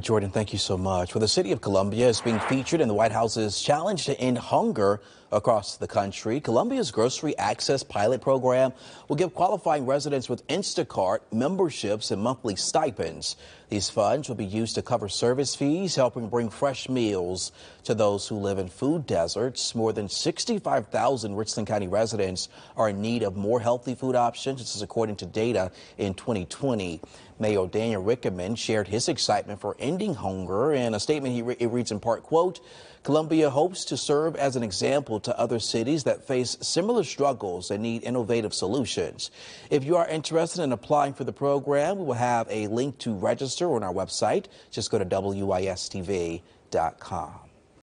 Jordan, thank you so much. Well, the city of Columbia is being featured in the White House's challenge to end hunger across the country. Columbia's Grocery Access Pilot Program will give qualifying residents with Instacart memberships and monthly stipends. These funds will be used to cover service fees, helping bring fresh meals to those who live in food deserts. More than 65,000 Richland County residents are in need of more healthy food options. This is according to data in 2020. Mayor Daniel Rickenmann shared his excitement for ending hunger. In a statement, he re it reads in part, quote, Columbia hopes to serve as an example to other cities that face similar struggles and need innovative solutions. If you are interested in applying for the program, we will have a link to register on our website. Just go to WISTV.com.